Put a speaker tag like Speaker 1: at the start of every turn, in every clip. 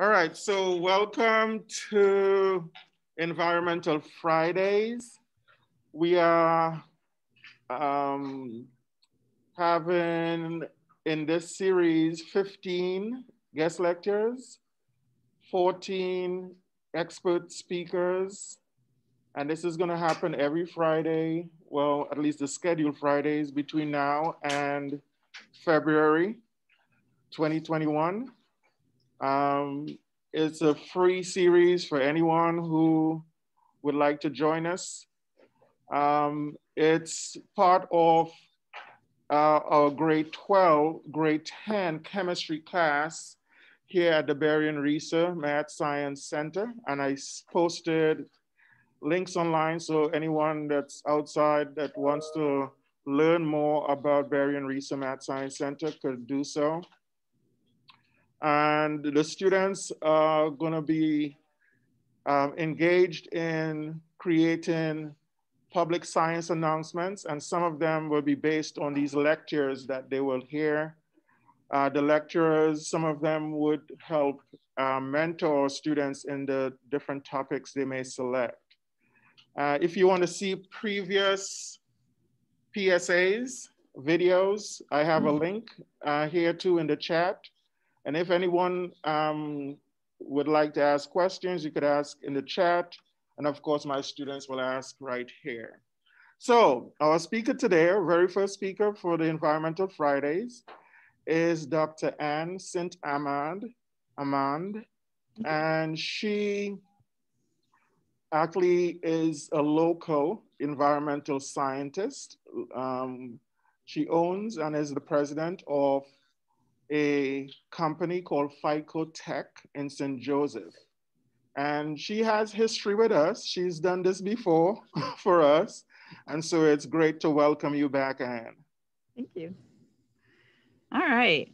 Speaker 1: All right, so welcome to Environmental Fridays. We are um, having in this series 15 guest lectures, 14 expert speakers, and this is gonna happen every Friday, well, at least the scheduled Fridays between now and February 2021. Um, it's a free series for anyone who would like to join us. Um, it's part of uh, our grade 12, grade 10 chemistry class here at the Berrien RESA Math Science Center. And I posted links online so anyone that's outside that wants to learn more about Berrien RESA Math Science Center could do so. And the students are gonna be um, engaged in creating public science announcements and some of them will be based on these lectures that they will hear. Uh, the lecturers, some of them would help uh, mentor students in the different topics they may select. Uh, if you want to see previous PSAs, videos, I have a mm-hmm. link uh, here too in the chat. And if anyone um, would like to ask questions, you could ask in the chat. And of course, my students will ask right here. So our speaker today, our very first speaker for the Environmental Fridays is Dr. Ann St. Amand, Amand, and she actually is a local environmental scientist. Um, she owns and is the president of a company called Phycotech in St. Joseph. And she has history with us. She's done this before for us. And so it's great to welcome you back, Ann.
Speaker 2: Thank you. All right.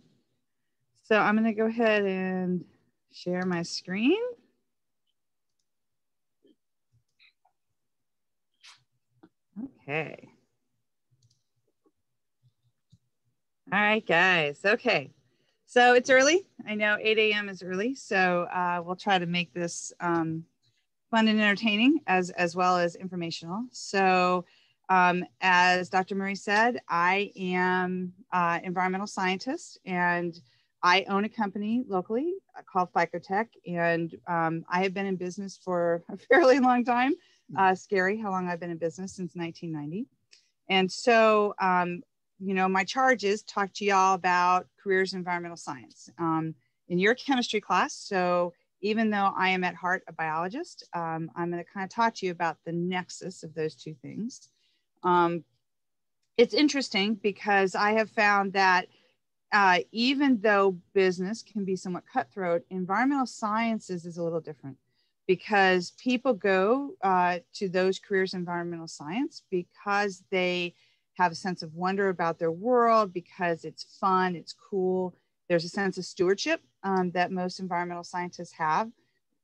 Speaker 2: So I'm going to go ahead and share my screen. Okay. All right, guys. Okay. So it's early. I know 8 a.m. is early. So uh, we'll try to make this um, fun and entertaining as, as well as informational. So um, as Dr. Murray said, I am uh, environmental scientist and I own a company locally called Phycotech. And um, I have been in business for a fairly long time. Uh, scary how long I've been in business since 1990. And so, um, you know, my charge is talk to y'all about careers in environmental science um, in your chemistry class. So even though I am at heart a biologist, um, I'm going to kind of talk to you about the nexus of those two things. Um, it's interesting because I have found that uh, even though business can be somewhat cutthroat, environmental sciences is a little different because people go uh, to those careers in environmental science because they have a sense of wonder about their world, because it's fun, it's cool. There's a sense of stewardship um, that most environmental scientists have.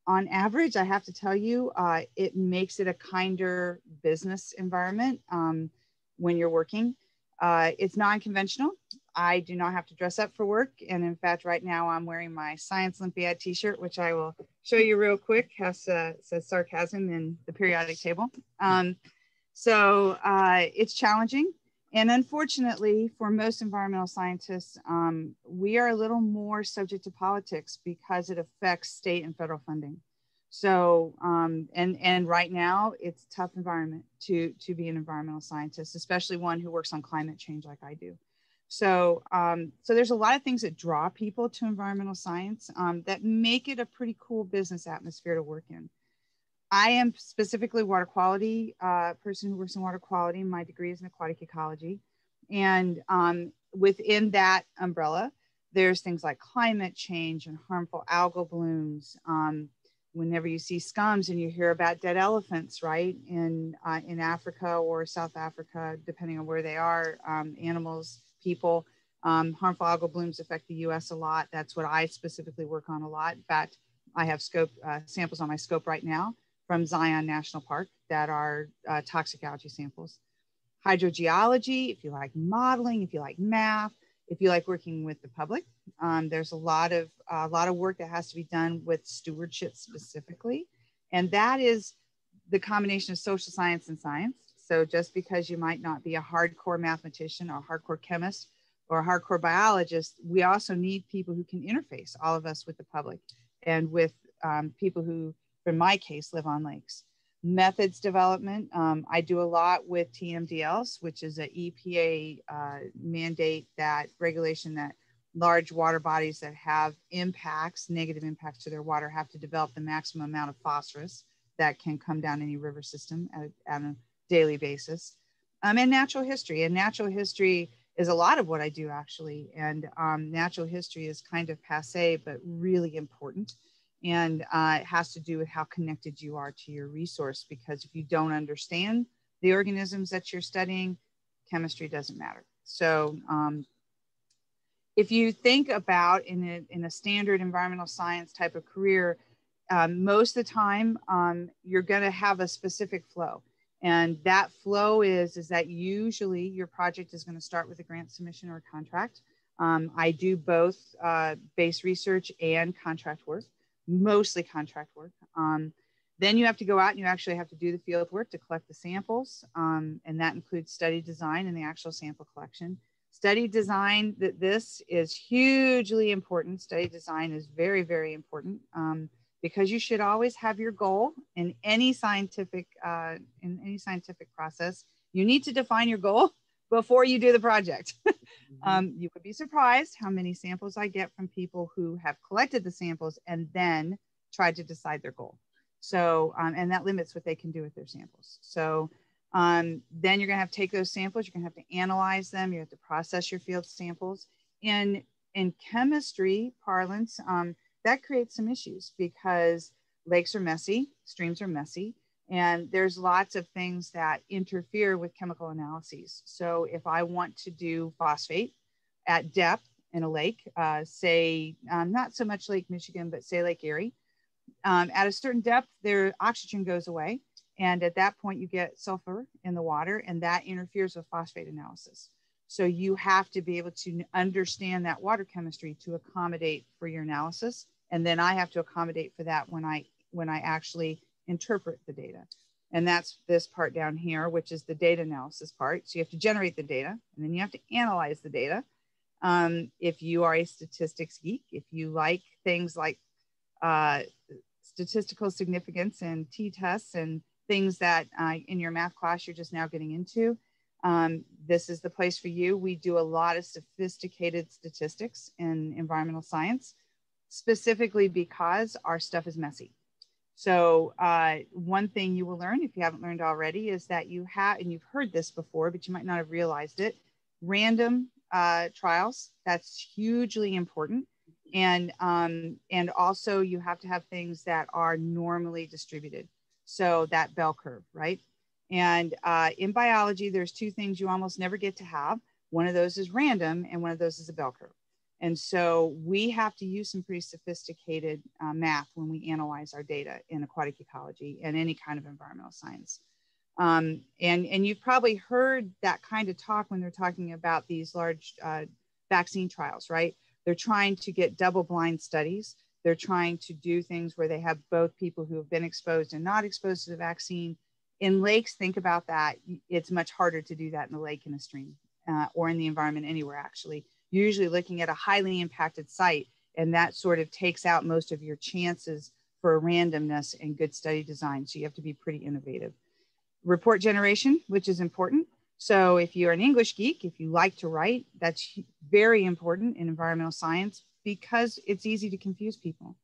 Speaker 2: On average, I have to tell you, uh, it makes it a kinder business environment um, when you're working. Uh, it's non-conventional. I do not have to dress up for work. And in fact, right now I'm wearing my Science Olympiad t-shirt, which I will show you real quick, has uh, says sarcasm in the periodic table. Um, so uh, it's challenging. And unfortunately, for most environmental scientists, um, we are a little more subject to politics because it affects state and federal funding. So, um, and, and right now it's tough environment to, to be an environmental scientist, especially one who works on climate change like I do. So, um, so there's a lot of things that draw people to environmental science um, that make it a pretty cool business atmosphere to work in. I am specifically water quality uh, person who works in water quality. My degree is in aquatic ecology, and um, within that umbrella, there's things like climate change and harmful algal blooms. Um, whenever you see scums and you hear about dead elephants, right, in uh, in Africa or South Africa, depending on where they are, um, animals people. Um, harmful algal blooms affect the US a lot. That's what I specifically work on a lot. In fact, I have scope uh, samples on my scope right now from Zion National Park that are uh, toxic algae samples. Hydrogeology, if you like modeling, if you like math, if you like working with the public, um, there's a lot of a lot of work that has to be done with stewardship specifically, and that is the combination of social science and science. So just because you might not be a hardcore mathematician or hardcore chemist or a hardcore biologist, we also need people who can interface all of us with the public and with um, people who, in my case, live on lakes methods development. Um, I do a lot with TMDLs, which is an EPA uh, mandate that regulation that large water bodies that have impacts, negative impacts to their water, have to develop the maximum amount of phosphorus that can come down any river system at, at a daily basis. Um, and natural history. And natural history is a lot of what I do actually. And um, natural history is kind of passe, but really important and uh, it has to do with how connected you are to your resource because if you don't understand the organisms that you're studying chemistry doesn't matter. So um, if you think about in a, in a standard environmental science type of career um, most of the time um, you're going to have a specific flow. And that flow is is that usually your project is going to start with a grant submission or a contract. Um, i do both uh, base research and contract work mostly contract work. Um, then you have to go out and you actually have to do the field work to collect the samples. Um, and that includes study design and the actual sample collection. Study design, that this is hugely important. Study design is very, very important um, because you should always have your goal in any scientific, uh, in any scientific process. You need to define your goal before you do the project. mm-hmm. um, you could be surprised how many samples I get from people who have collected the samples and then tried to decide their goal. So, um, and that limits what they can do with their samples. So um, then you're gonna have to take those samples, you're gonna have to analyze them, you have to process your field samples. In, in chemistry parlance, um, that creates some issues because lakes are messy, streams are messy, and there's lots of things that interfere with chemical analyses. So if I want to do phosphate at depth in a lake, uh, say um, not so much Lake Michigan, but say Lake Erie, um, at a certain depth, their oxygen goes away. And at that point, you get sulfur in the water, and that interferes with phosphate analysis. So you have to be able to understand that water chemistry to accommodate for your analysis. And then I have to accommodate for that when I when I actually interpret the data. And that's this part down here, which is the data analysis part. So you have to generate the data and then you have to analyze the data. Um, if you are a statistics geek, if you like things like uh, statistical significance and t-tests and things that uh, in your math class you're just now getting into, um, this is the place for you. We do a lot of sophisticated statistics in environmental science, specifically because our stuff is messy. So uh, one thing you will learn, if you haven't learned already, is that you have, and you've heard this before, but you might not have realized it, random uh, trials. That's hugely important. And, um, and also you have to have things that are normally distributed. So that bell curve, right? And uh, in biology, there's two things you almost never get to have. One of those is random and one of those is a bell curve. And so we have to use some pretty sophisticated uh, math when we analyze our data in aquatic ecology and any kind of environmental science. Um, and, and you've probably heard that kind of talk when they're talking about these large uh, vaccine trials, right? They're trying to get double blind studies. They're trying to do things where they have both people who have been exposed and not exposed to the vaccine. In lakes, think about that. It's much harder to do that in the lake in a stream uh, or in the environment anywhere, actually usually looking at a highly impacted site. And that sort of takes out most of your chances for randomness and good study design. So you have to be pretty innovative. Report generation, which is important. So if you're an English geek, if you like to write, that's very important in environmental science because it's easy to confuse people.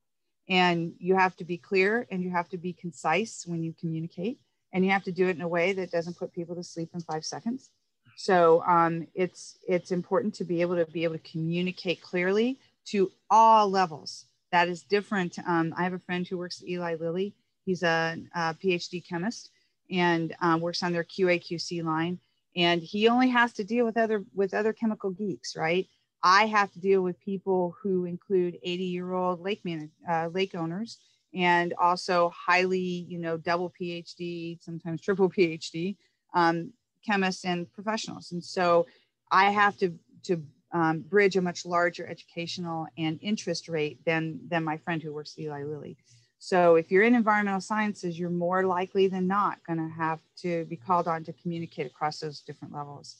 Speaker 2: And you have to be clear and you have to be concise when you communicate. And you have to do it in a way that doesn't put people to sleep in five seconds. So um, it's it's important to be able to be able to communicate clearly to all levels. That is different. Um, I have a friend who works at Eli Lilly. He's a, a PhD chemist and uh, works on their QA/QC line. And he only has to deal with other with other chemical geeks, right? I have to deal with people who include 80 year old lake man, uh, lake owners and also highly, you know, double PhD, sometimes triple PhD um, chemists and professionals. And so I have to, to um, bridge a much larger educational and interest rate than, than my friend who works at Eli Lilly. So if you're in environmental sciences, you're more likely than not going to have to be called on to communicate across those different levels.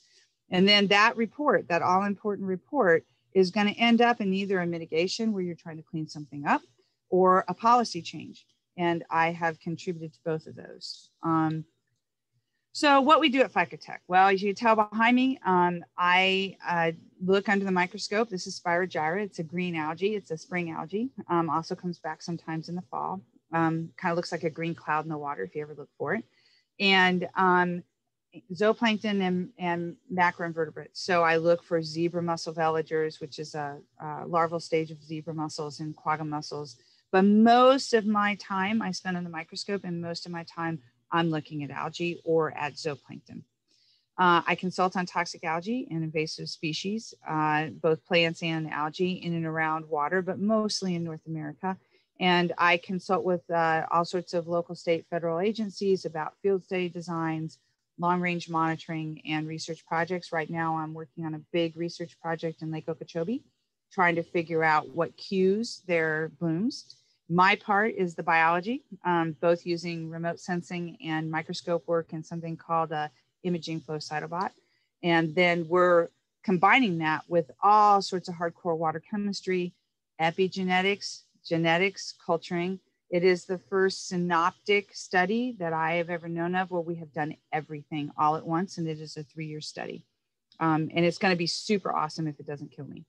Speaker 2: And then that report, that all important report, is going to end up in either a mitigation where you're trying to clean something up or a policy change. And I have contributed to both of those. Um, so what we do at Phycotech, well, as you can tell behind me, um, I uh, look under the microscope. This is Spirogyra. It's a green algae. It's a spring algae. Um, also comes back sometimes in the fall. Um, kind of looks like a green cloud in the water if you ever look for it. And um, zooplankton and, and macroinvertebrates. So I look for zebra mussel veligers, which is a, a larval stage of zebra mussels and quagga mussels. But most of my time I spend on the microscope and most of my time I'm looking at algae or at zooplankton. Uh, I consult on toxic algae and invasive species, uh, both plants and algae in and around water, but mostly in North America. And I consult with uh, all sorts of local, state, federal agencies about field study designs, long range monitoring, and research projects. Right now, I'm working on a big research project in Lake Okeechobee, trying to figure out what cues their blooms my part is the biology, um, both using remote sensing and microscope work and something called a imaging flow cytobot. And then we're combining that with all sorts of hardcore water chemistry, epigenetics, genetics, culturing. It is the first synoptic study that I have ever known of where we have done everything all at once, and it is a three year study. Um, and it's going to be super awesome if it doesn't kill me.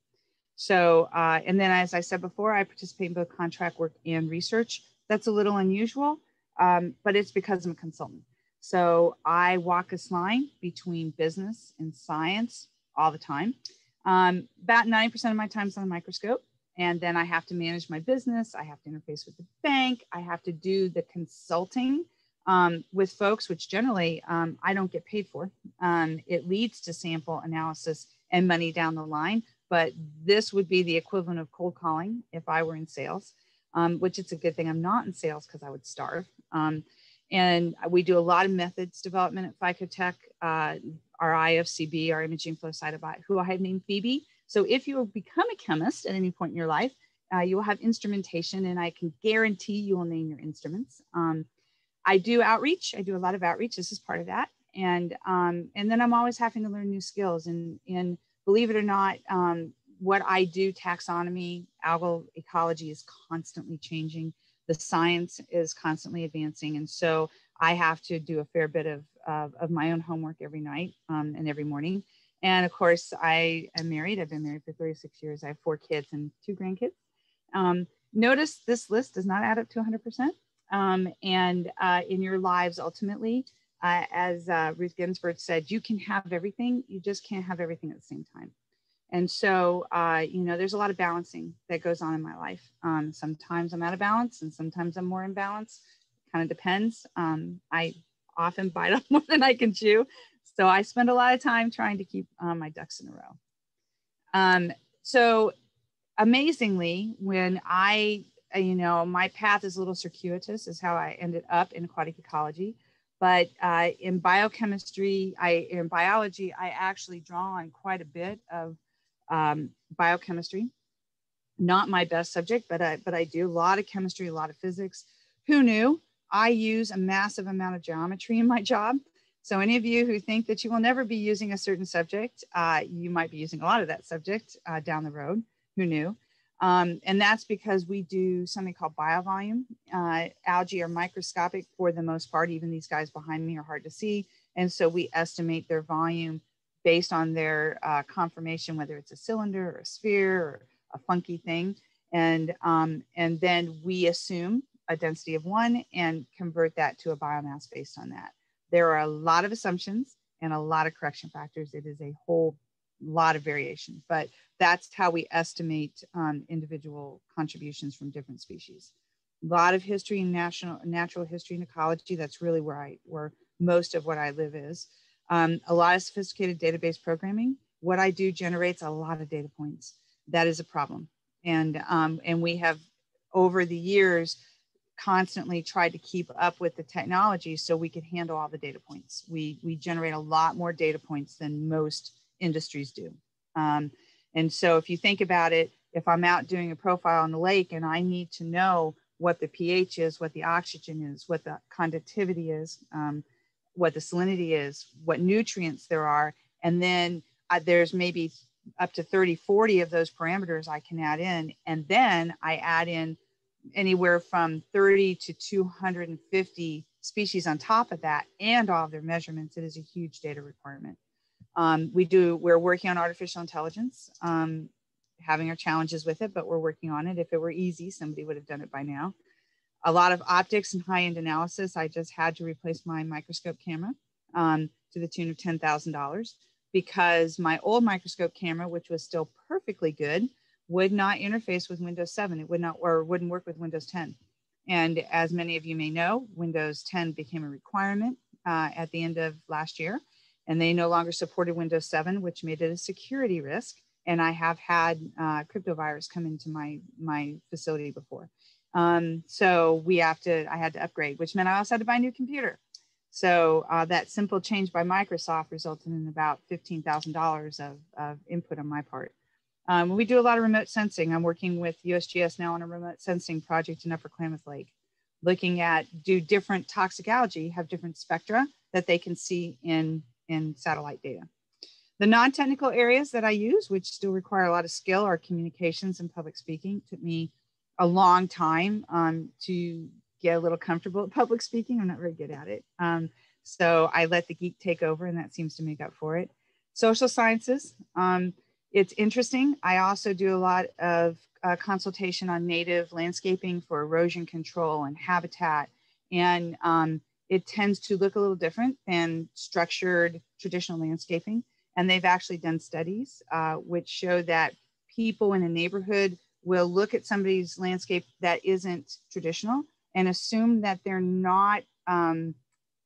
Speaker 2: So, uh, and then as I said before, I participate in both contract work and research. That's a little unusual, um, but it's because I'm a consultant. So I walk this line between business and science all the time. Um, about 90% of my time is on the microscope. And then I have to manage my business. I have to interface with the bank. I have to do the consulting um, with folks, which generally um, I don't get paid for. Um, it leads to sample analysis and money down the line but this would be the equivalent of cold calling if I were in sales, um, which it's a good thing I'm not in sales because I would starve. Um, and we do a lot of methods development at Phycotech, uh, our IFCB, our imaging flow cytobot, who I have named Phoebe. So if you become a chemist at any point in your life, uh, you will have instrumentation and I can guarantee you will name your instruments. Um, I do outreach. I do a lot of outreach. This is part of that. And, um, and then I'm always having to learn new skills and, and believe it or not, um, what I do, taxonomy, algal ecology is constantly changing. The science is constantly advancing. And so I have to do a fair bit of, of, of my own homework every night um, and every morning. And of course, I am married. I've been married for 36 years. I have four kids and two grandkids. Um, notice this list does not add up to 100%. Um, and uh, in your lives, ultimately, uh, as uh, Ruth Ginsburg said, you can have everything, you just can't have everything at the same time. And so, uh, you know, there's a lot of balancing that goes on in my life. Um, sometimes I'm out of balance and sometimes I'm more in balance. Kind of depends. Um, I often bite off more than I can chew. So I spend a lot of time trying to keep um, my ducks in a row. Um, so amazingly, when I, uh, you know, my path is a little circuitous, is how I ended up in aquatic ecology. But uh, in biochemistry, I in biology, I actually draw on quite a bit of um, biochemistry. Not my best subject, but I, but I do a lot of chemistry, a lot of physics. Who knew? I use a massive amount of geometry in my job. So any of you who think that you will never be using a certain subject, uh, you might be using a lot of that subject uh, down the road. Who knew? Um, and that's because we do something called biovolume. Uh, algae are microscopic for the most part. Even these guys behind me are hard to see. And so we estimate their volume based on their uh, conformation, whether it's a cylinder or a sphere or a funky thing. And, um, and then we assume a density of one and convert that to a biomass based on that. There are a lot of assumptions and a lot of correction factors. It is a whole lot of variation, but that's how we estimate um, individual contributions from different species. A lot of history and national natural history and ecology. That's really where I where most of what I live is. Um, a lot of sophisticated database programming. What I do generates a lot of data points. That is a problem, and um, and we have over the years constantly tried to keep up with the technology so we could handle all the data points. We we generate a lot more data points than most industries do. Um, And so if you think about it, if I'm out doing a profile on the lake and I need to know what the pH is, what the oxygen is, what the conductivity is, um, what the salinity is, what nutrients there are, and then uh, there's maybe up to 30, 40 of those parameters I can add in. And then I add in anywhere from 30 to 250 species on top of that and all of their measurements. It is a huge data requirement. Um, we do, we're working on artificial intelligence, um, having our challenges with it, but we're working on it. If it were easy, somebody would have done it by now. A lot of optics and high-end analysis. I just had to replace my microscope camera um, to the tune of $10,000 because my old microscope camera, which was still perfectly good, would not interface with Windows 7. It would not or wouldn't work with Windows 10. And as many of you may know, Windows 10 became a requirement uh, at the end of last year, and they no longer supported Windows 7, which made it a security risk. And I have had uh, crypto virus come into my my facility before. Um, so we have to, I had to upgrade, which meant I also had to buy a new computer. So uh, that simple change by Microsoft resulted in about $15,000 of, of input on my part. Um, we do a lot of remote sensing. I'm working with USGS now on a remote sensing project in Upper Klamath Lake, looking at do different toxic algae have different spectra that they can see in, in satellite data. The non-technical areas that I use, which still require a lot of skill, are communications and public speaking. It took me a long time um, to get a little comfortable at public speaking. I'm not very good at it. Um, so I let the geek take over, and that seems to make up for it. Social sciences. Um, it's interesting. I also do a lot of uh, consultation on native landscaping for erosion control and habitat. And um, it tends to look a little different than structured traditional landscaping. And they've actually done studies uh, which show that people in a neighborhood will look at somebody's landscape that isn't traditional and assume that they're not um,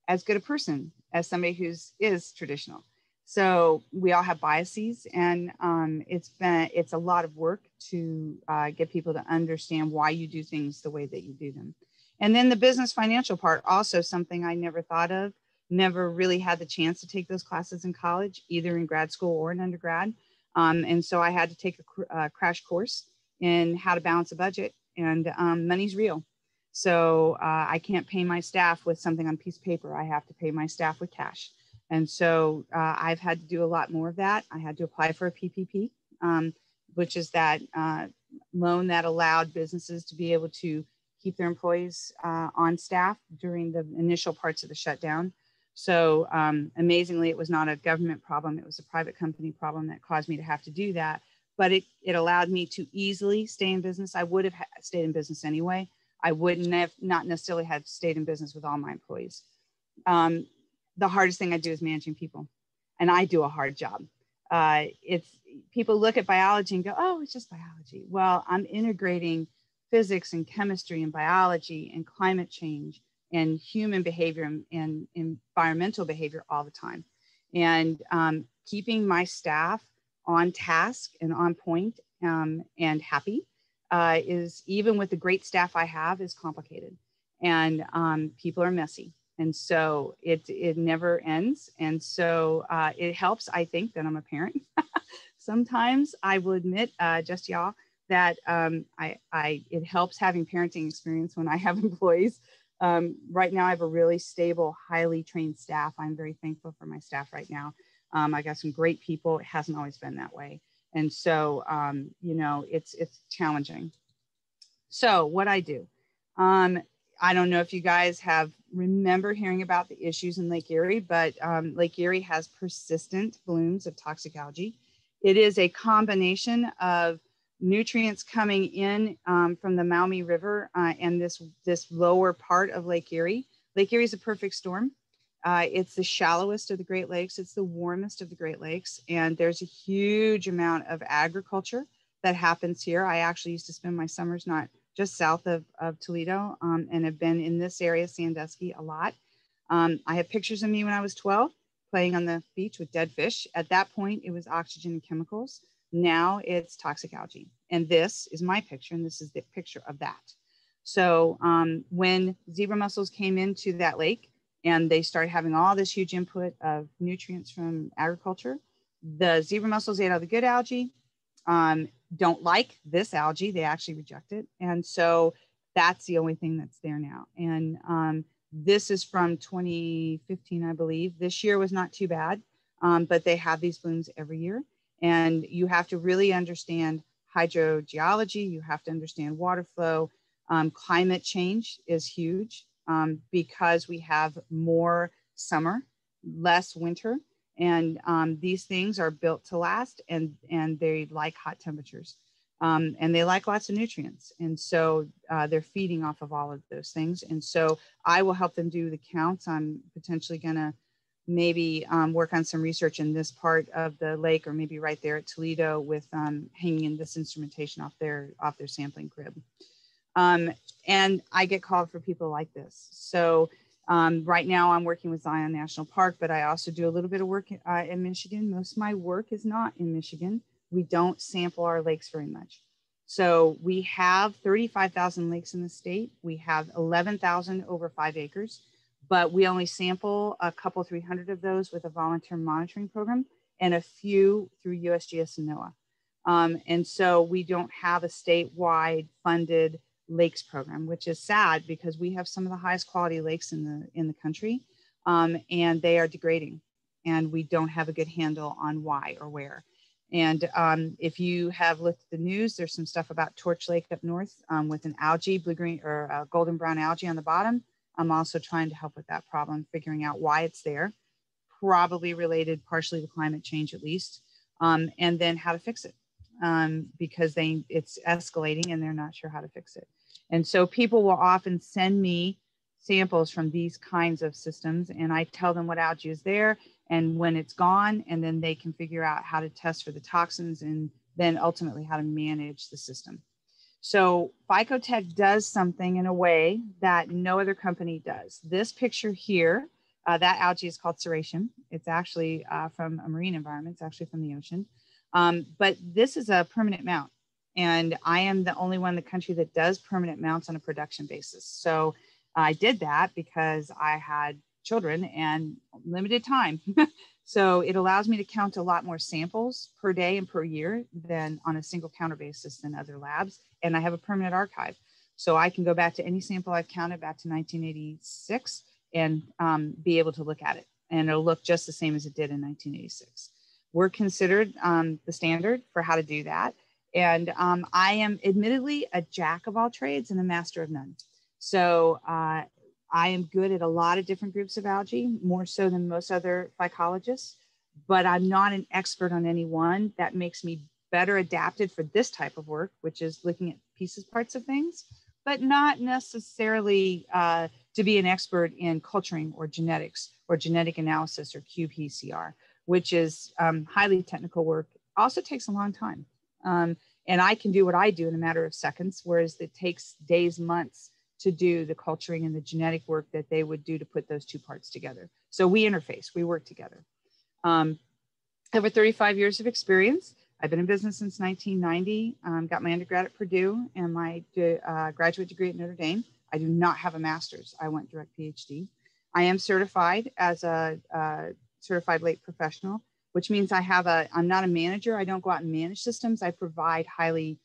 Speaker 2: as good a person as somebody who's is traditional. So we all have biases, and um, it's been it's a lot of work to uh, get people to understand why you do things the way that you do them. And then the business financial part, also something I never thought of, never really had the chance to take those classes in college, either in grad school or in undergrad. Um, and so I had to take a, cr- a, crash course in how to balance a budget, and um, money's real. So uh, I can't pay my staff with something on piece of paper. I have to pay my staff with cash. And so uh, I've had to do a lot more of that. I had to apply for a PPP, um, which is that uh, loan that allowed businesses to be able to keep their employees uh, on staff during the initial parts of the shutdown. So um, amazingly, it was not a government problem. It was a private company problem that caused me to have to do that. But it, it allowed me to easily stay in business. I would have stayed in business anyway I wouldn't have not necessarily have stayed in business with all my employees. Um, the hardest thing I do is managing people, and I do a hard job. Uh, it's people look at biology and go, "Oh, it's just biology." Well, I'm integrating physics and chemistry and biology and climate change and human behavior and, and environmental behavior all the time, and um, keeping my staff on task and on point um, and happy uh, is even with the great staff I have is complicated and um, people are messy. And so it, it never ends. And so uh, it helps, I think, that I'm a parent. Sometimes I will admit, uh, just y'all, that um, I, I, it helps having parenting experience when I have employees. Um, right now, I have a really stable, highly trained staff. I'm very thankful for my staff right now. Um, I got some great people. It hasn't always been that way. And so, um, you know, it's, it's challenging. So what I do, um, I don't know if you guys have remember hearing about the issues in Lake Erie, but um, Lake Erie has persistent blooms of toxic algae. It is a combination of nutrients coming in um, from the Maumee River uh, and this, this lower part of Lake Erie. Lake Erie is a perfect storm. Uh, it's the shallowest of the Great Lakes. It's the warmest of the Great Lakes. And there's a huge amount of agriculture that happens here. I actually used to spend my summers not just south of, of Toledo um, and have been in this area, Sandusky, a lot. Um, I have pictures of me when I was 12 playing on the beach with dead fish. At that point, it was oxygen and chemicals. Now it's toxic algae. And this is my picture, and this is the picture of that. So um, when zebra mussels came into that lake, and they started having all this huge input of nutrients from agriculture. The zebra mussels ate all the good algae. um, don't like this algae. They actually reject it. And so that's the only thing that's there now. And um, this is from 2015, I believe. This year was not too bad, um, but they have these blooms every year. And you have to really understand hydrogeology, you have to understand water flow. Um, climate change is huge um, because we have more summer, less winter. And um, these things are built to last and, and they like hot temperatures. Um, and they like lots of nutrients. And so uh, they're feeding off of all of those things. And so I will help them do the counts. I'm potentially going to maybe um, work on some research in this part of the lake or maybe right there at Toledo with um, hanging in this instrumentation off their, off their sampling crib. Um, and I get called for people like this. So um, right now I'm working with Zion National Park, but I also do a little bit of work uh, in Michigan. Most of my work is not in Michigan we don't sample our lakes very much. So we have 35,000 lakes in the state. We have 11,000 over five acres, but we only sample a couple, 300 of those with a volunteer monitoring program and a few through USGS and NOAA. Um, and so we don't have a statewide funded lakes program, which is sad because we have some of the highest quality lakes in the, in the country um, and they are degrading and we don't have a good handle on why or where. And um, if you have looked at the news, there's some stuff about Torch Lake up north um, with an algae, blue green or uh, golden brown algae on the bottom. I'm also trying to help with that problem, figuring out why it's there, probably related partially to climate change at least, um, and then how to fix it um, because they it's escalating and they're not sure how to fix it. And so people will often send me samples from these kinds of systems and I tell them what algae is there and when it's gone, and then they can figure out how to test for the toxins and then ultimately how to manage the system. So Phycotech does something in a way that no other company does. This picture here, uh, that algae is called Ceratium. It's actually uh, from a marine environment. It's actually from the ocean. Um, but this is a permanent mount. And I am the only one in the country that does permanent mounts on a production basis. So I did that because I had children and limited time. so it allows me to count a lot more samples per day and per year than on a single counter basis than other labs. And I have a permanent archive. So I can go back to any sample I've counted back to 1986 and um, be able to look at it. And it'll look just the same as it did in 1986. We're considered um, the standard for how to do that. And um, I am admittedly a jack of all trades and a master of none. So uh, I am good at a lot of different groups of algae, more so than most other phycologists, but I'm not an expert on any one. That makes me better adapted for this type of work, which is looking at pieces, parts of things, but not necessarily uh, to be an expert in culturing or genetics or genetic analysis or qPCR, which is um, highly technical work. Also takes a long time. Um, and I can do what I do in a matter of seconds, whereas it takes days, months to do the culturing and the genetic work that they would do to put those two parts together. So we interface, we work together. Um, over 35 years of experience. I've been in business since 1990, um, got my undergrad at Purdue and my uh, graduate degree at Notre Dame. I do not have a master's. I went direct PhD. I am certified as a, a certified lake professional, which means I have a, I'm not a manager. I don't go out and manage systems. I provide highly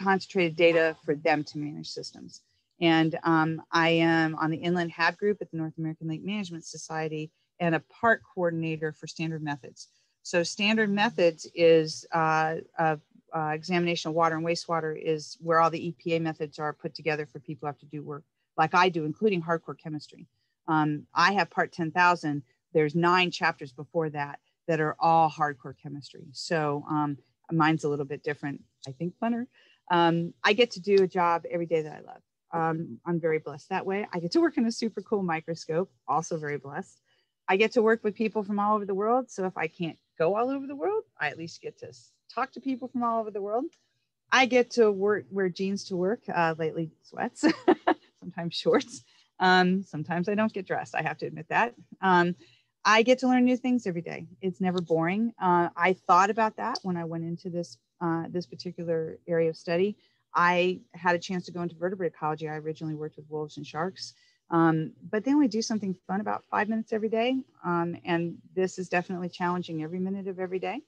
Speaker 2: concentrated data for them to manage systems. And um, I am on the Inland Hab Group at the North American Lake Management Society and a part coordinator for Standard Methods. So Standard Methods is uh, uh, examination of water and wastewater is where all the EPA methods are put together for people who have to do work like I do, including hardcore chemistry. Um, I have part 10,000. There's nine chapters before that that are all hardcore chemistry. So um, mine's a little bit different, I think funner. Um, I get to do a job every day that I love. Um, I'm very blessed that way. I get to work in a super cool microscope, also very blessed. I get to work with people from all over the world. So if I can't go all over the world, I at least get to talk to people from all over the world. I get to work wear jeans to work, uh, lately sweats, sometimes shorts. Um, sometimes I don't get dressed. I have to admit that. Um, I get to learn new things every day. It's never boring. Uh, I thought about that when I went into this uh, this particular area of study. I had a chance to go into vertebrate ecology. I originally worked with wolves and sharks, um, but they only do something fun about five minutes every day. Um, and this is definitely challenging every minute of every day.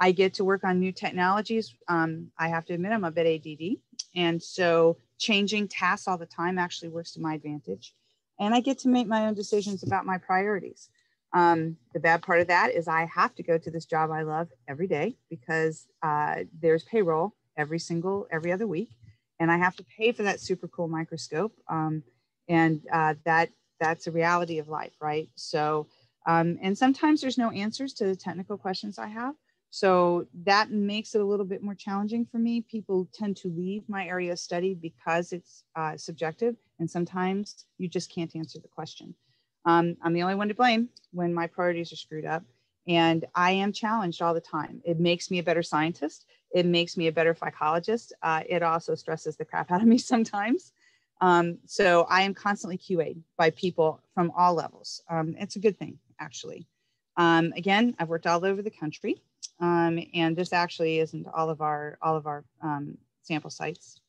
Speaker 2: I get to work on new technologies. Um, I have to admit, I'm a bit ADD. And so changing tasks all the time actually works to my advantage. And I get to make my own decisions about my priorities. Um, the bad part of that is I have to go to this job I love every day because uh, there's payroll every single, every other week. And I have to pay for that super cool microscope. Um, and uh, that that's a reality of life, right? So, um, and sometimes there's no answers to the technical questions I have. So that makes it a little bit more challenging for me. People tend to leave my area of study because it's uh, subjective, and sometimes you just can't answer the question. Um, I'm the only one to blame when my priorities are screwed up, and I am challenged all the time. It makes me a better scientist. It makes me a better psychologist. Uh, it also stresses the crap out of me sometimes. Um, so I am constantly QA'd by people from all levels. Um, it's a good thing, actually. Um, again, I've worked all over the country. Um, and this actually isn't all of our all of our um, sample sites.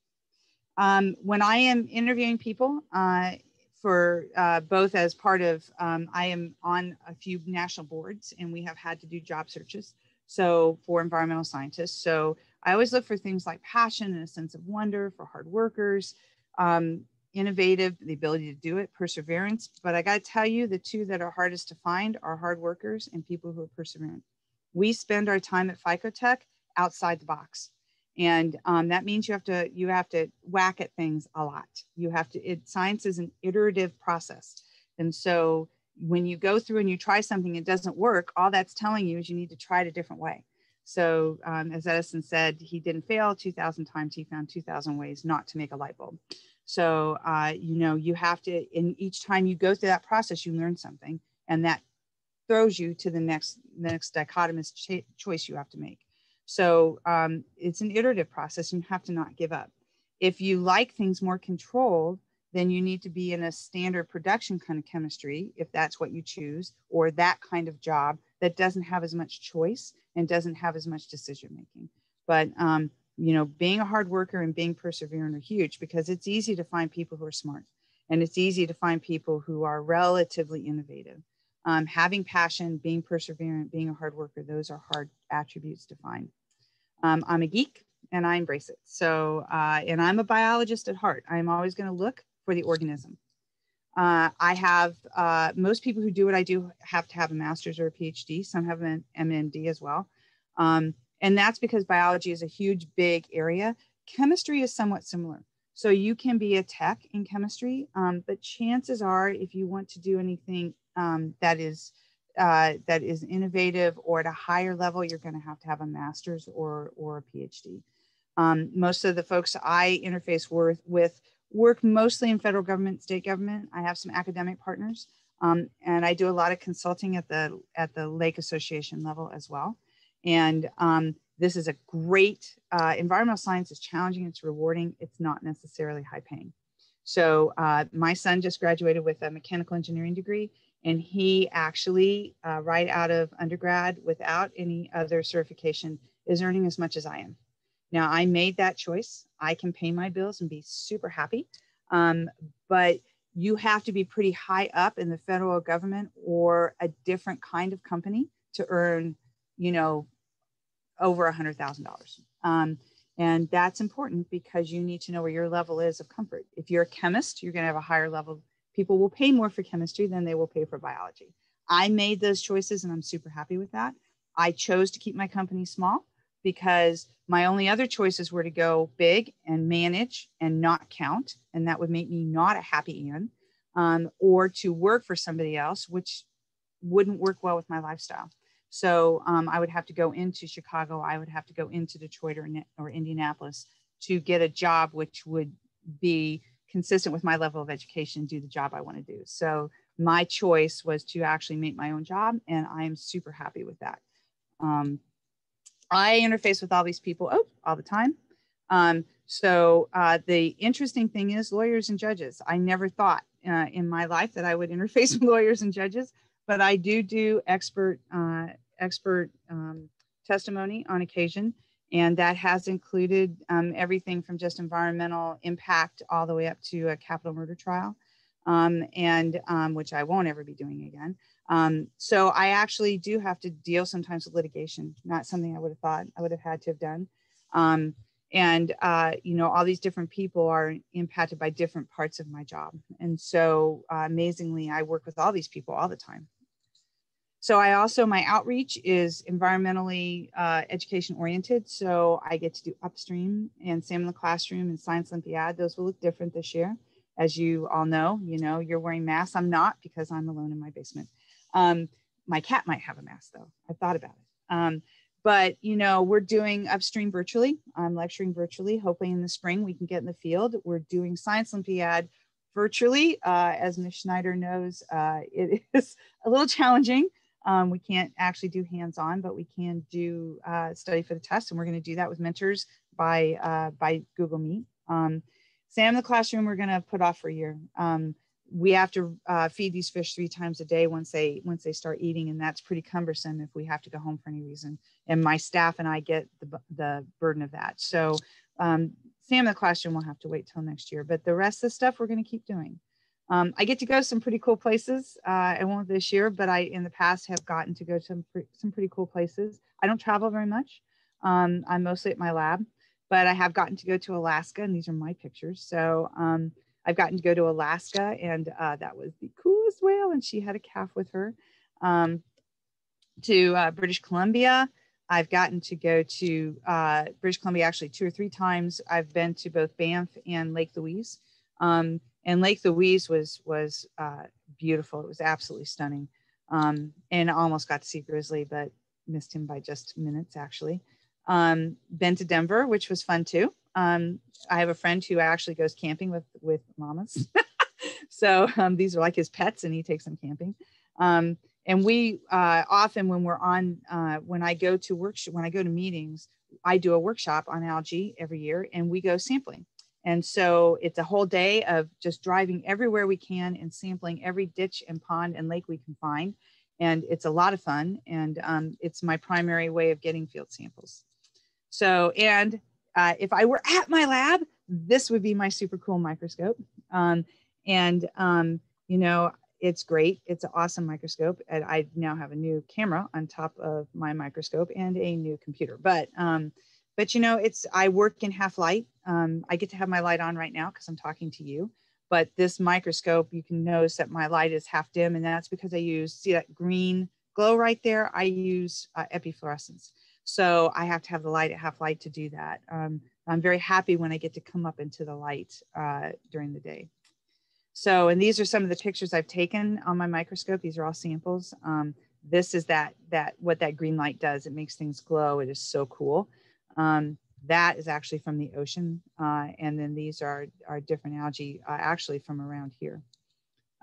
Speaker 2: Um, when I am interviewing people uh, for uh, both as part of, I am on a few national boards and we have had to do job searches. So for environmental scientists. So I always look for things like passion and a sense of wonder for hard workers, um, innovative, the ability to do it, perseverance. But I got to tell you, the two that are hardest to find are hard workers and people who are perseverant we spend our time at Phycotech outside the box. And um, that means you have to you have to whack at things a lot. You have to it science is an iterative process. And so when you go through and you try something it doesn't work, all that's telling you is you need to try it a different way. So um, as Edison said, he didn't fail 2000 times, he found 2000 ways not to make a light bulb. So, uh, you know, you have to, in each time you go through that process, you learn something and that throws you to the next the next dichotomous ch- choice you have to make. So um, it's an iterative process, and you have to not give up. If you like things more controlled, then you need to be in a standard production kind of chemistry, if that's what you choose, or that kind of job that doesn't have as much choice and doesn't have as much decision making. But um, you know, being a hard worker and being perseverant are huge because it's easy to find people who are smart, and it's easy to find people who are relatively innovative um, having passion, being perseverant, being a hard worker, those are hard attributes to find. Um, I'm a geek and I embrace it. So, uh, and I'm a biologist at heart. I'm always going to look for the organism. Uh, I have, uh, most people who do what I do have to have a master's or a PhD. Some have an MMD as well. Um, and that's because biology is a huge, big area. Chemistry is somewhat similar. So you can be a tech in chemistry, um, but chances are if you want to do anything um, that is uh, that is innovative or at a higher level, you're going to have to have a master's or or a PhD. Um, most of the folks I interface with, with work mostly in federal government, state government. I have some academic partners, um, and I do a lot of consulting at the at the Lake Association level as well. And um, this is a great uh, environmental science is challenging. It's rewarding. It's not necessarily high paying. So uh, my son just graduated with a mechanical engineering degree and he actually, uh, right out of undergrad without any other certification, is earning as much as I am. Now, I made that choice. I can pay my bills and be super happy. Um, but you have to be pretty high up in the federal government or a different kind of company to earn, you know, over a hundred thousand dollars. Um, and that's important because you need to know where your level is of comfort. If you're a chemist, you're going to have a higher level people will pay more for chemistry than they will pay for biology. I made those choices and I'm super happy with that. I chose to keep my company small because my only other choices were to go big and manage and not count. And that would make me not a happy Ann, um, or to work for somebody else, which wouldn't work well with my lifestyle. So um, I would have to go into Chicago, I would have to go into Detroit or, or Indianapolis to get a job which would be consistent with my level of education, do the job I want to do. So my choice was to actually make my own job, and I am super happy with that. Um, I interface with all these people oh, all the time. Um, so uh, the interesting thing is lawyers and judges. I never thought uh, in my life that I would interface with lawyers and judges, but I do do expert uh, expert um, testimony on occasion. And that has included um, everything from just environmental impact all the way up to a capital murder trial, um, and um, which I won't ever be doing again. Um, so I actually do have to deal sometimes with litigation, not something I would have thought I would have had to have done. Um, and, uh, you know, all these different people are impacted by different parts of my job. And so uh, amazingly, I work with all these people all the time. So I also, my outreach is environmentally uh, education oriented. So I get to do upstream and SAM in the classroom and Science Olympiad. Those will look different this year. As you all know, you know, you're wearing masks. I'm not because I'm alone in my basement. Um, my cat might have a mask though. I've thought about it. Um, but you know, we're doing upstream virtually. I'm lecturing virtually. Hoping in the spring we can get in the field. We're doing Science Olympiad virtually. Uh, as Ms. Schneider knows, uh, it is a little challenging. Um, we can't actually do hands-on, but we can do uh, study for the test, and we're going to do that with mentors by uh, by Google Meet. Um, SAM the classroom, we're going to put off for a year. Um, we have to uh, feed these fish three times a day once they once they start eating, and that's pretty cumbersome if we have to go home for any reason. And my staff and I get the, the burden of that. So um, SAM in the classroom will have to wait till next year, but the rest of the stuff we're going to keep doing. Um, I get to go some pretty cool places. Uh, I won't this year, but I in the past have gotten to go to some, pre some pretty cool places. I don't travel very much. Um, I'm mostly at my lab, but I have gotten to go to Alaska, and these are my pictures. So um, I've gotten to go to Alaska, and uh, that was the coolest whale, and she had a calf with her. Um, to uh, British Columbia, I've gotten to go to uh, British Columbia actually two or three times. I've been to both Banff and Lake Louise. Um, and Lake Louise was was uh, beautiful. It was absolutely stunning. Um, and almost got to see Grizzly, but missed him by just minutes actually. Um, been to Denver, which was fun too. Um, I have a friend who actually goes camping with with mamas. so um, these are like his pets, and he takes them camping. Um, and we uh, often, when we're on, uh, when I go to work, when I go to meetings, I do a workshop on algae every year, and we go sampling. And so it's a whole day of just driving everywhere we can and sampling every ditch and pond and lake we can find. And it's a lot of fun. And um, it's my primary way of getting field samples. So, and uh, if I were at my lab, this would be my super cool microscope. Um, and, um, you know, it's great. It's an awesome microscope. And I now have a new camera on top of my microscope and a new computer. But um, but you know, it's I work in half light. Um, I get to have my light on right now because I'm talking to you. But this microscope, you can notice that my light is half dim, and that's because I use see that green glow right there. I use uh, epifluorescence, so I have to have the light at half light to do that. Um, I'm very happy when I get to come up into the light uh, during the day. So, and these are some of the pictures I've taken on my microscope. These are all samples. Um, this is that that what that green light does. It makes things glow. It is so cool. Um, that is actually from the ocean. Uh, and then these are, are different algae uh, actually from around here.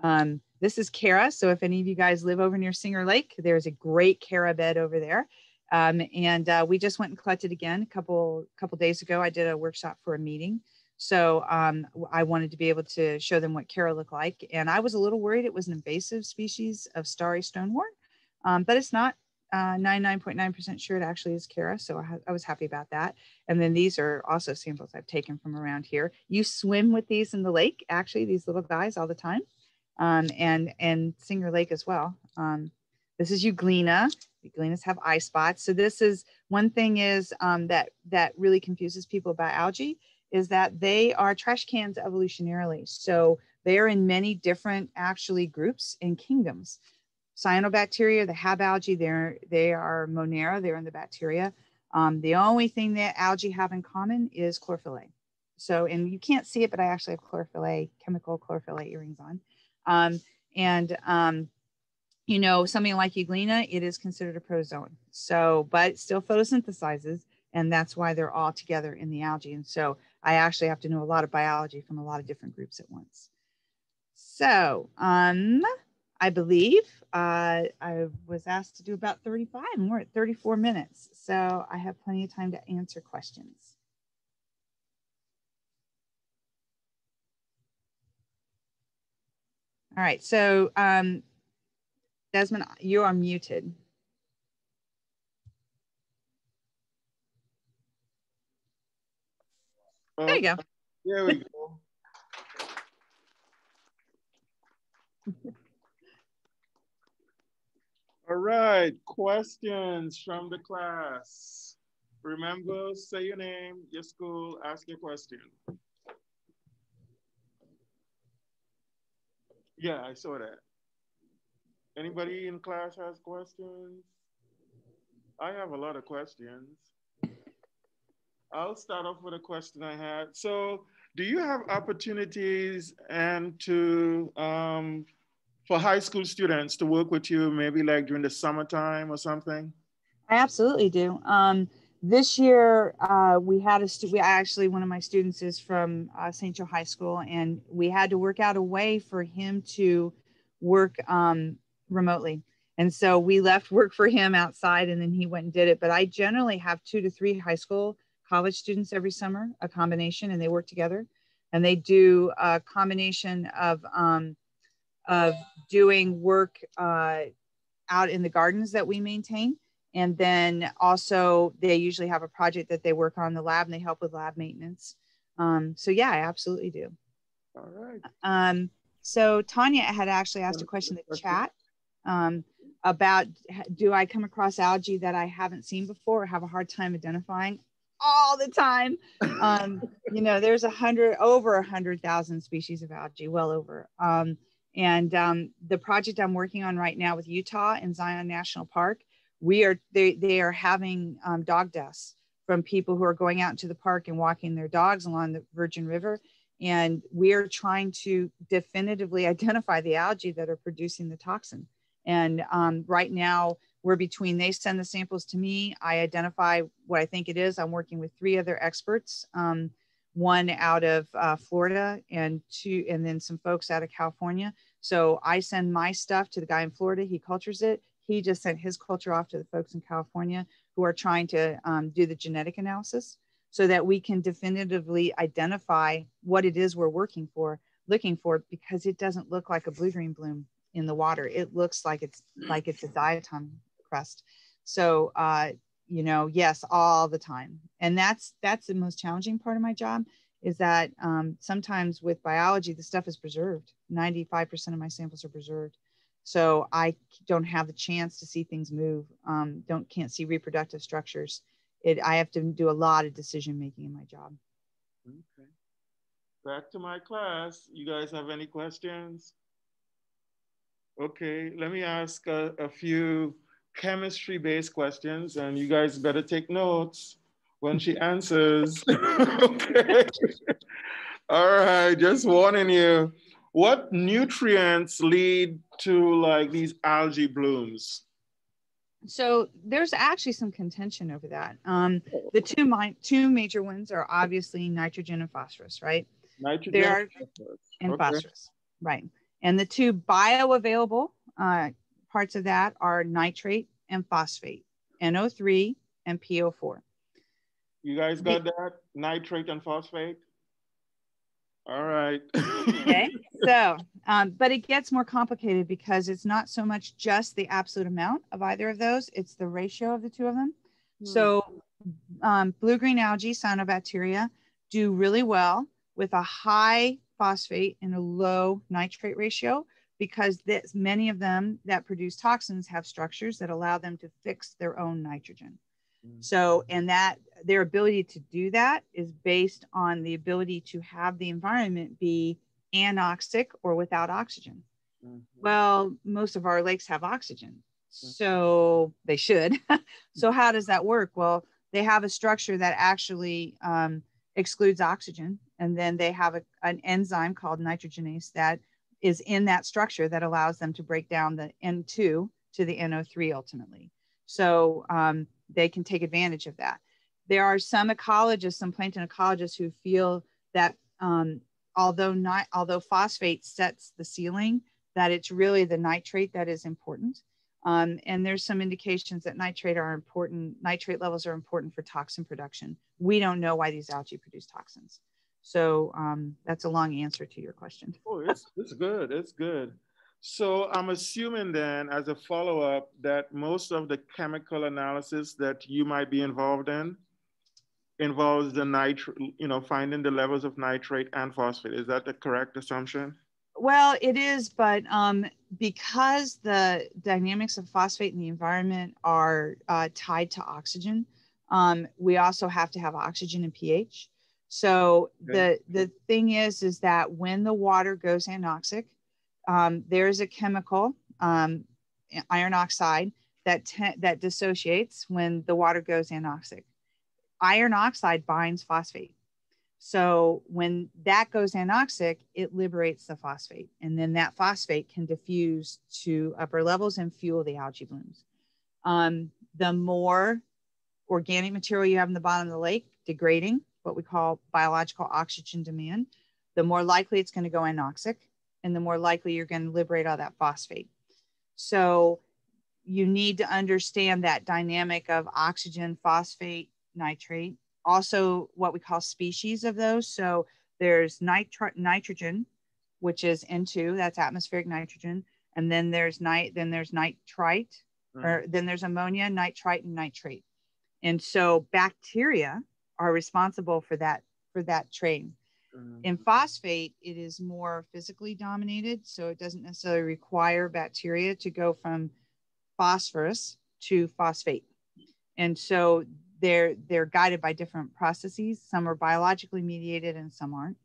Speaker 2: Um, this is Chara. So if any of you guys live over near Singer Lake, there's a great Chara bed over there. Um, and uh, we just went and collected again a couple, couple days ago. I did a workshop for a meeting. So um, I wanted to be able to show them what Chara looked like. And I was a little worried it was an invasive species of starry stonewort, um, but it's not. 99.9% uh, sure it actually is Chara, So I, I, was happy about that. And then these are also samples I've taken from around here. You swim with these in the lake, actually, these little guys all the time. Um, and, and Singer Lake as well. Um, this is Euglena. Euglenas have eye spots. So this is one thing is um, that, that really confuses people about algae is that they are trash cans evolutionarily. So they're in many different actually groups and kingdoms cyanobacteria, the Hab algae, they're, they are Monera, they're in the bacteria. Um, the only thing that algae have in common is chlorophyll A. So, and you can't see it, but I actually have chlorophyll A, chemical chlorophyll A earrings on. Um, and, um, you know, something like Euglena, it is considered a protozoan. So, but still photosynthesizes, and that's why they're all together in the algae. And so I actually have to know a lot of biology from a lot of different groups at once. So, um, I believe uh, I was asked to do about 35 and we're at 34 minutes. So I have plenty of time to answer questions. All right, so um, Desmond, you are muted. Uh, there you go.
Speaker 1: There we go. All right, questions from the class. Remember, say your name, your school, ask your question. Yeah, I saw that. Anybody in class has questions? I have a lot of questions. I'll start off with a question I had. So do you have opportunities and to um, for high school students to work with you maybe like during the summertime or something?
Speaker 2: I absolutely do. Um, this year uh, we had a student. we actually one of my students is from uh, St. Joe High School and we had to work out a way for him to work um, remotely. And so we left work for him outside and then he went and did it. But I generally have two to three high school college students every summer, a combination, and they work together. And they do a combination of, um, of doing work uh, out in the gardens that we maintain. And then also, they usually have a project that they work on in the lab and they help with lab maintenance. Um, so, yeah, I absolutely do.
Speaker 1: All right.
Speaker 2: Um, so, Tanya had actually asked a question in the chat um, about do I come across algae that I haven't seen before or have a hard time identifying? all the time. Um, you know, there's a hundred, over a hundred thousand species of algae, well over. Um, and um, the project I'm working on right now with Utah and Zion National Park, we are they they are having um, dog deaths from people who are going out into the park and walking their dogs along the Virgin River. And we are trying to definitively identify the algae that are producing the toxin. And um, right now, we're between they send the samples to me. I identify what i think it is. I'm working with three other experts um, one out of uh, florida and two and then some folks out of california. So i send my stuff to the guy in florida. He cultures it. He just sent his culture off to the folks in california who are trying to um, do the genetic analysis so that we can definitively identify what it is we're working for looking for because it doesn't look like a blue green bloom in the water it looks like it's like it's a diatom crust. So, uh, you know, yes, all the time. And that's, that's the most challenging part of my job is that um, sometimes with biology, the stuff is preserved. 95% of my samples are preserved. So I don't have the chance to see things move. Um, don't, can't see reproductive structures. It, I have to do a lot of decision making in my job.
Speaker 1: Okay. Back to my class. You guys have any questions? Okay, let me ask a, a few chemistry based questions and you guys better take notes when she answers. okay. All right, just warning you. What nutrients lead to like these algae blooms?
Speaker 2: So there's actually some contention over that. Um, the two my, two major ones are obviously nitrogen and phosphorus, right?
Speaker 1: Nitrogen
Speaker 2: there are, and okay. phosphorus, right? And the two bioavailable uh, parts of that are nitrate and phosphate, NO3 and PO4.
Speaker 1: You guys got that? Nitrate and phosphate? All right.
Speaker 2: okay. So, um, but it gets more complicated because it's not so much just the absolute amount of either of those, it's the ratio of the two of them. Mm. So, um, blue green algae, cyanobacteria, do really well with a high phosphate and a low nitrate ratio because this, many of them that produce toxins have structures that allow them to fix their own nitrogen. Mm-hmm. So, and that their ability to do that is based on the ability to have the environment be anoxic or without oxygen. Mm-hmm. Well, most of our lakes have oxygen, mm-hmm. so they should. so, how does that work? Well, they have a structure that actually um, excludes oxygen, and then they have a, an enzyme called nitrogenase that is in that structure that allows them to break down the N2 to the NO3 ultimately. So um, they can take advantage of that. There are some ecologists, some plankton ecologists who feel that um, although although phosphate sets the ceiling, that it's really the nitrate that is important. Um, and there's some indications that nitrate are important, nitrate levels are important for toxin production. We don't know why these algae produce toxins. So um, that's a long answer to your question.
Speaker 1: oh, it's, it's good. It's good. So I'm assuming then, as a follow up, that most of the chemical analysis that you might be involved in involves the nitrate, you know, finding the levels of nitrate and phosphate. Is that the correct assumption?
Speaker 2: well, it is, but um, because the dynamics of phosphate in the environment are uh, tied to oxygen, um, we also have to have oxygen and pH. So okay. the the thing is, is that when the water goes anoxic, um, there's a chemical, um, iron oxide, that te- that dissociates when the water goes anoxic. Iron oxide binds phosphate. So when that goes anoxic, it liberates the phosphate, and then that phosphate can diffuse to upper levels and fuel the algae blooms. Um, the more organic material you have in the bottom of the lake degrading, what we call biological oxygen demand, the more likely it's going to go anoxic, and the more likely you're going to liberate all that phosphate. So you need to understand that dynamic of oxygen, phosphate, nitrate, also what we call species of those. So there's nitri- nitrogen, which is N2, that's atmospheric nitrogen. And then there's night, then there's nitrite, mm. or then there's ammonia, nitrite, and nitrate. And so bacteria are responsible for that for that train. Mm. In phosphate, it is more physically dominated, so it doesn't necessarily require bacteria to go from phosphorus to phosphate. And so they're they're guided by different processes. Some are biologically mediated and some aren't.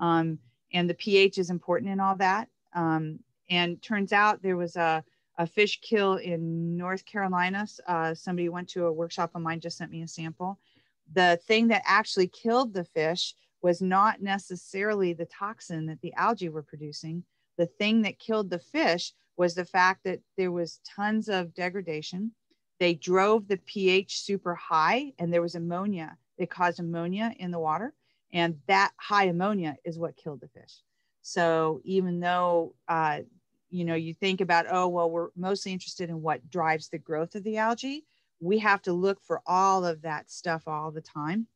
Speaker 2: Um, and the pH is important in all that. Um, and turns out there was a, a fish kill in North Carolina. Uh, somebody went to a workshop of mine, just sent me a sample. The thing that actually killed the fish was not necessarily the toxin that the algae were producing. The thing that killed the fish was the fact that there was tons of degradation they drove the pH super high and there was ammonia. They caused ammonia in the water. And that high ammonia is what killed the fish. So even though, uh, you know, you think about, oh, well, we're mostly interested in what drives the growth of the algae, we have to look for all of that stuff all the time.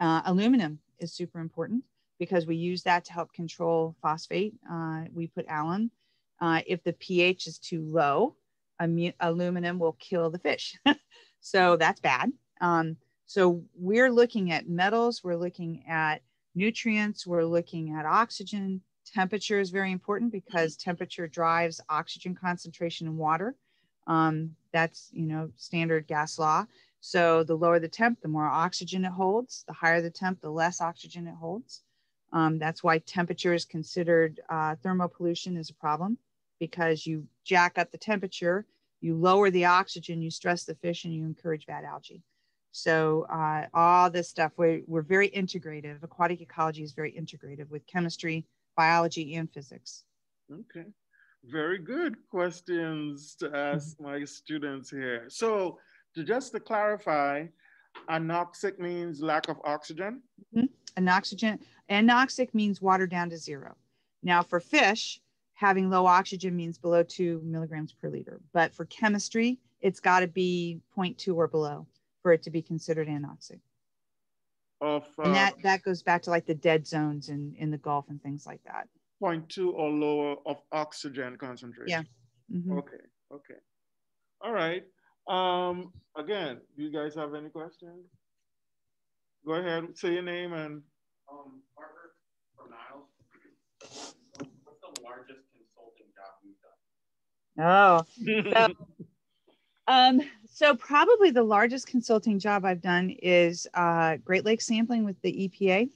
Speaker 2: Uh, aluminum is super important because we use that to help control phosphate. Uh, we put alum. Uh, if the pH is too low, aluminum will kill the fish. so that's bad. Um, so we're looking at metals, we're looking at nutrients, we're looking at oxygen. Temperature is very important because temperature drives oxygen concentration in water. Um, that's you know standard gas law. So the lower the temp, the more oxygen it holds. The higher the temp, the less oxygen it holds. Um, that's why temperature is considered uh, thermal pollution is a problem because you jack up the temperature, you lower the oxygen, you stress the fish, and you encourage bad algae. So uh, all this stuff, we're, we're very integrative. Aquatic ecology is very integrative with chemistry, biology, and physics.
Speaker 1: Okay, very good questions to ask mm-hmm. my students here. So to just to clarify, anoxic means lack of oxygen?
Speaker 2: Mm-hmm. Anoxygen, anoxic means water down to zero. Now for fish, having low oxygen means below two milligrams per liter. But for chemistry, it's got to be 0.2 or below for it to be considered anoxic. Of, uh, and that, that goes back to like the dead zones in, in the Gulf and things like that.
Speaker 1: 0.2 or lower of oxygen concentration.
Speaker 2: Yeah.
Speaker 1: Mm-hmm. Okay. Okay. All right. Um, again, do you guys have any questions? Go ahead, say your name and. Um, Parker from Niles.
Speaker 2: What's the largest consulting job you've done? Oh, so, um, so probably the largest consulting job I've done is uh, Great Lakes sampling with the EPA.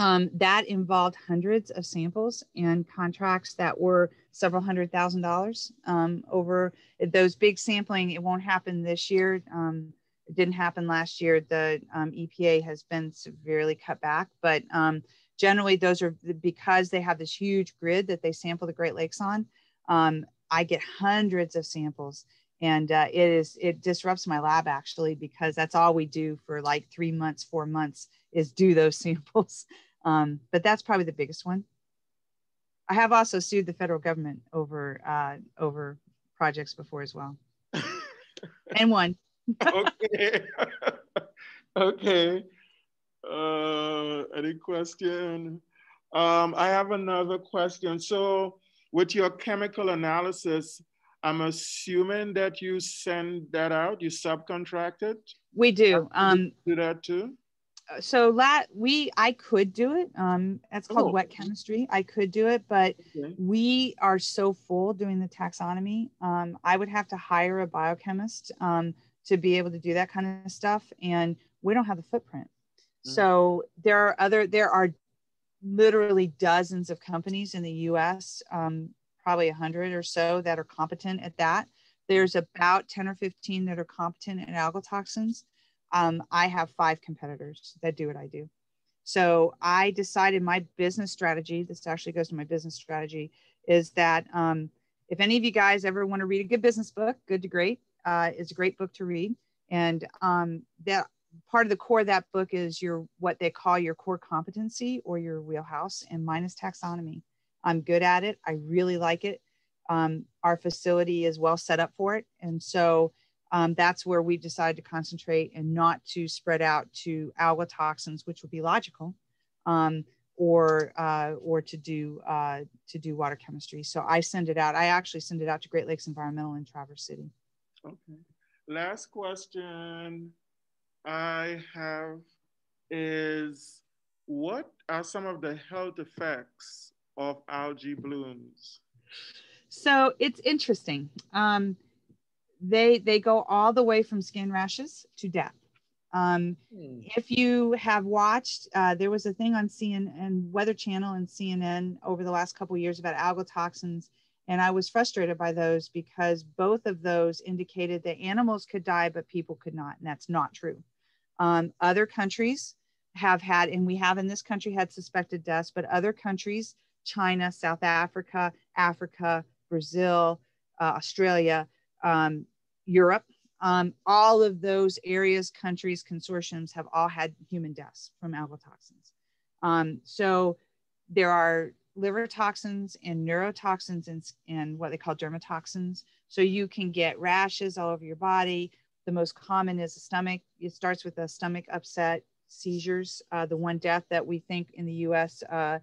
Speaker 2: Um, that involved hundreds of samples and contracts that were several hundred thousand dollars um, over those big sampling. It won't happen this year. Um, it didn't happen last year. The um, EPA has been severely cut back, but um, generally those are because they have this huge grid that they sample the Great Lakes on. Um, I get hundreds of samples and uh, it is it disrupts my lab actually because that's all we do for like three months four months is do those samples um, but that's probably the biggest one. I have also sued the federal government over uh, over projects before as well. And won.
Speaker 1: Okay. Okay. Uh, any question? Um, i have another question. So with your chemical analysis, I'm assuming that you send that out, you subcontract it?
Speaker 2: We do. Um,
Speaker 1: do that too?
Speaker 2: So lat we I could do it. Um, that's called
Speaker 1: Oh.
Speaker 2: wet chemistry. I could do it, but
Speaker 1: Okay.
Speaker 2: we are so full doing the taxonomy. Um, I would have to hire a biochemist um, to be able to do that kind of stuff, and we don't have the footprint.
Speaker 1: Mm.
Speaker 2: So there are other there are literally dozens of companies in the U.S. Um, probably a hundred or so that are competent at that. There's about ten or fifteen that are competent at algal toxins. Um, I have five competitors that do what I do. So I decided my business strategy, this actually goes to my business strategy, is that um, if any of you guys ever want to read a good business book, Good to Great uh, is a great book to read. And um, that part of the core of that book is your what they call your core competency or your wheelhouse, and mine is taxonomy. I'm good at it. I really like it. Um, our facility is well set up for it. And so um, that's where we've decided to concentrate and not to spread out to alga toxins, which would be logical, um, or uh, or to do uh, to do water chemistry. So I send it out. I actually send it out to Great Lakes Environmental in Traverse City.
Speaker 1: Okay. Last question I have is what are some of the health effects of algae blooms?
Speaker 2: So it's interesting. Um, they they go all the way from skin rashes to death. Um, if you have watched, uh, there was a thing on CNN, Weather Channel and CNN over the last couple of years about algal toxins, and I was frustrated by those because both of those indicated that animals could die, but people could not, and that's not true. Um, other countries have had, and we have in this country had suspected deaths, but other countries, China, South Africa, Africa, Brazil, uh, Australia, um, Europe, um, all of those areas, countries, consortiums have all had human deaths from algal toxins. Um, so there are liver toxins and neurotoxins and, and what they call dermatoxins. So you can get rashes all over your body. The most common is the stomach. It starts with a stomach upset, seizures. Uh, the one death that we think in the US, uh,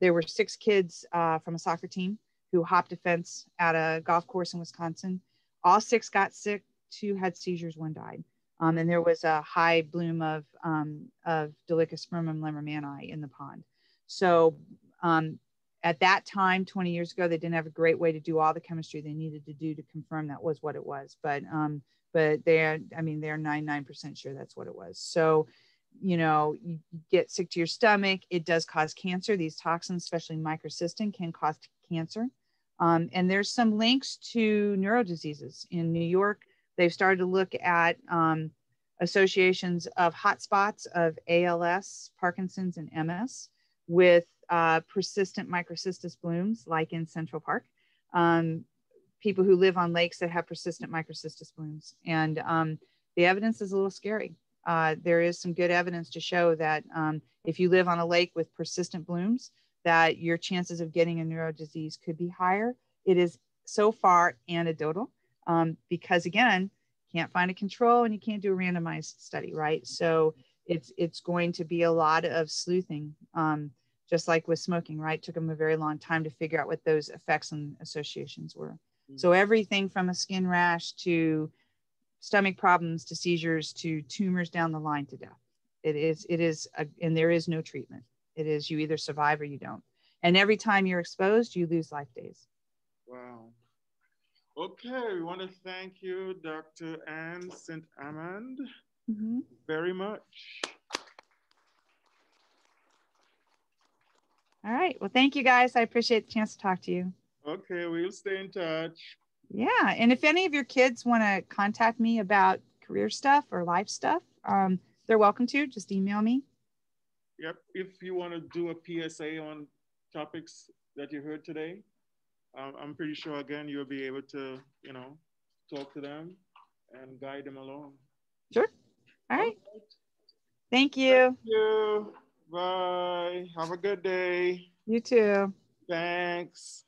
Speaker 2: there were six kids uh, from a soccer team who hopped a fence at a golf course in Wisconsin. All six got sick two had seizures, one died. Um, and there was a high bloom of, um, of Dolichospermum lemmermanni in the pond. So um, at that time, 20 years ago, they didn't have a great way to do all the chemistry they needed to do to confirm that was what it was. But um, but they're, I mean, they're 99% sure that's what it was. So, you know, you get sick to your stomach. It does cause cancer. These toxins, especially microcystin, can cause cancer. Um, and there's some links to neurodiseases in New York they've started to look at um, associations of hotspots of ALS, Parkinson's, and MS with uh, persistent microcystis blooms, like in Central Park. Um, people who live on lakes that have persistent microcystis blooms. And um, the evidence is a little scary. Uh, there is some good evidence to show that um, if you live on a lake with persistent blooms, that your chances of getting a neuro disease could be higher. It is so far anecdotal um, because again, can't find a control and you can't do a randomized study, right? So it's it's going to be a lot of sleuthing, um, just like with smoking, right? Took them a very long time to figure out what those effects and associations were. Mm-hmm. So everything from a skin rash to stomach problems to seizures to tumors down the line to death. It is it is a, and there is no treatment. It is you either survive or you don't. And every time you're exposed, you lose life days.
Speaker 1: Wow. Okay, we want to thank you, Dr. Ann St. Amand, mm-hmm. very much.
Speaker 2: All right. Well, thank you guys. I appreciate the chance to talk to you.
Speaker 1: Okay, we'll stay in touch.
Speaker 2: Yeah. And if any of your kids want to contact me about career stuff or life stuff, um, they're welcome to. Just email me.
Speaker 1: Yep. If you want to do a PSA on topics that you heard today, um, I'm pretty sure again you'll be able to, you know, talk to them and guide them along.
Speaker 2: Sure. All right. Thank you.
Speaker 1: Thank you. Bye. Have a good day.
Speaker 2: You too.
Speaker 1: Thanks.